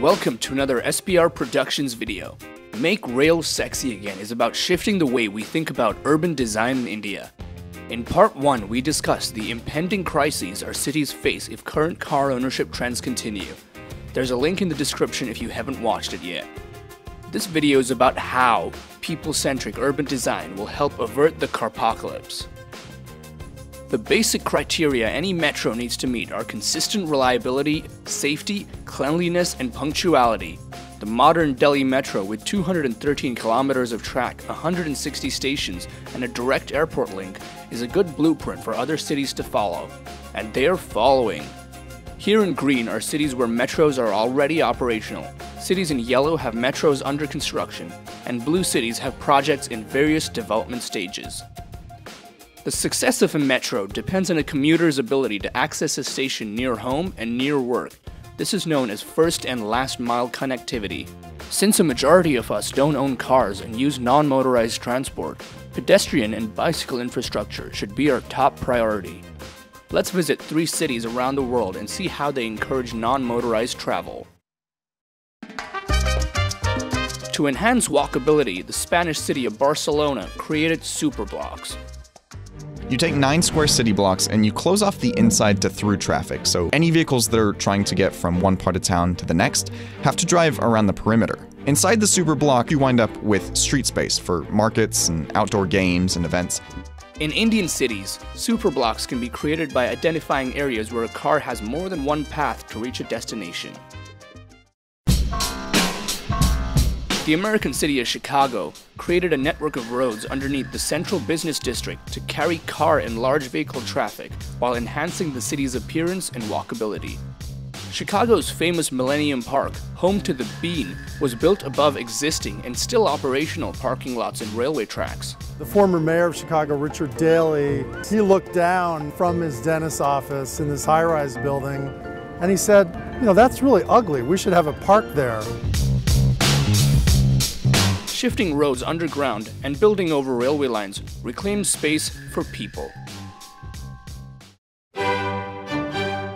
Welcome to another SPR Productions video. Make Rail Sexy Again is about shifting the way we think about urban design in India. In part 1, we discuss the impending crises our cities face if current car ownership trends continue. There's a link in the description if you haven't watched it yet. This video is about how people-centric urban design will help avert the carpocalypse. The basic criteria any metro needs to meet are consistent reliability, safety, cleanliness, and punctuality. The modern Delhi Metro with 213 kilometers of track, 160 stations, and a direct airport link is a good blueprint for other cities to follow. And they are following. Here in green are cities where metros are already operational. Cities in yellow have metros under construction, and blue cities have projects in various development stages. The success of a metro depends on a commuter's ability to access a station near home and near work. This is known as first and last mile connectivity. Since a majority of us don't own cars and use non motorized transport, pedestrian and bicycle infrastructure should be our top priority. Let's visit three cities around the world and see how they encourage non motorized travel. To enhance walkability, the Spanish city of Barcelona created superblocks. You take nine square city blocks and you close off the inside to through traffic, so any vehicles that are trying to get from one part of town to the next have to drive around the perimeter. Inside the super block, you wind up with street space for markets and outdoor games and events. In Indian cities, superblocks can be created by identifying areas where a car has more than one path to reach a destination. The American city of Chicago created a network of roads underneath the central business district to carry car and large vehicle traffic while enhancing the city's appearance and walkability. Chicago's famous Millennium Park, home to the Bean, was built above existing and still operational parking lots and railway tracks. The former mayor of Chicago, Richard Daley, he looked down from his dentist's office in this high-rise building and he said, you know, that's really ugly. We should have a park there. Shifting roads underground and building over railway lines reclaims space for people.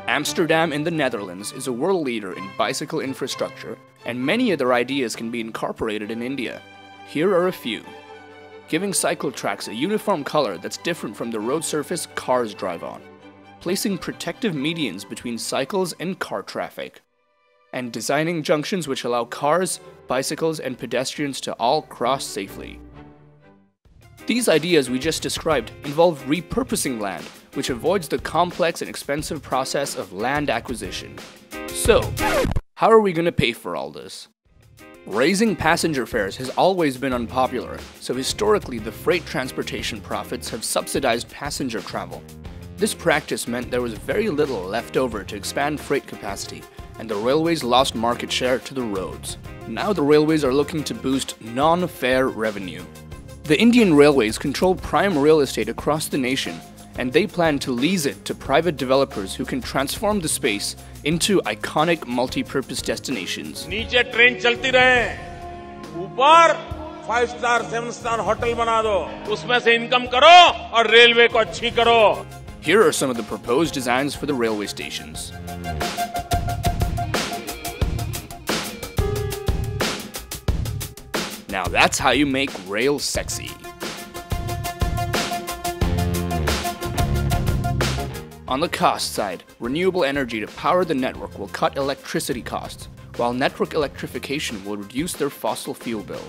Amsterdam in the Netherlands is a world leader in bicycle infrastructure, and many of their ideas can be incorporated in India. Here are a few. Giving cycle tracks a uniform color that's different from the road surface cars drive on. Placing protective medians between cycles and car traffic and designing junctions which allow cars, bicycles, and pedestrians to all cross safely. These ideas we just described involve repurposing land, which avoids the complex and expensive process of land acquisition. So, how are we going to pay for all this? Raising passenger fares has always been unpopular, so historically the freight transportation profits have subsidized passenger travel. This practice meant there was very little left over to expand freight capacity, and the railways lost market share to the roads. Now the railways are looking to boost non-fare revenue. The Indian Railways control prime real estate across the nation, and they plan to lease it to private developers who can transform the space into iconic multi-purpose destinations. नीचे train चलती रहे ऊपर five star seven star hotel बना दो उसमें से income करो और रेलवे को अच्छी करो Here are some of the proposed designs for the railway stations. Now that's how you make rail sexy. On the cost side, renewable energy to power the network will cut electricity costs, while network electrification will reduce their fossil fuel bill.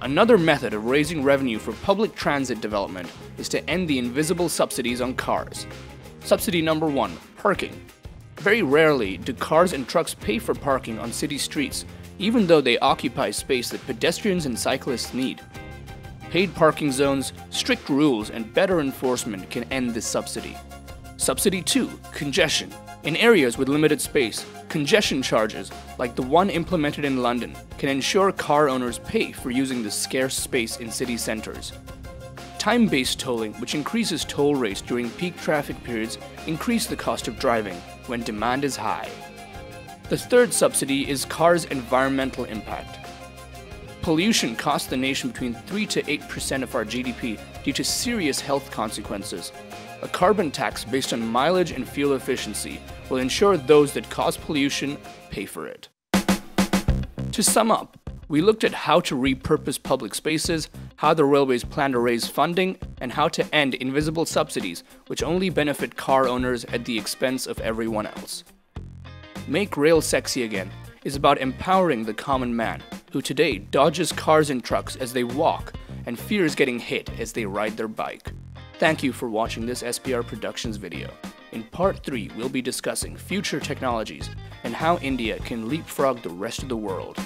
Another method of raising revenue for public transit development is to end the invisible subsidies on cars. Subsidy number one parking. Very rarely do cars and trucks pay for parking on city streets even though they occupy space that pedestrians and cyclists need. Paid parking zones, strict rules, and better enforcement can end this subsidy. Subsidy 2 Congestion. In areas with limited space, congestion charges, like the one implemented in London, can ensure car owners pay for using the scarce space in city centres. Time based tolling, which increases toll rates during peak traffic periods, increase the cost of driving when demand is high. The third subsidy is cars' environmental impact. Pollution costs the nation between 3 to 8% of our GDP due to serious health consequences. A carbon tax based on mileage and fuel efficiency will ensure those that cause pollution pay for it. To sum up, we looked at how to repurpose public spaces, how the railways plan to raise funding, and how to end invisible subsidies which only benefit car owners at the expense of everyone else. Make Rail Sexy Again is about empowering the common man who today dodges cars and trucks as they walk and fears getting hit as they ride their bike. Thank you for watching this SPR Productions video. In part 3, we'll be discussing future technologies and how India can leapfrog the rest of the world.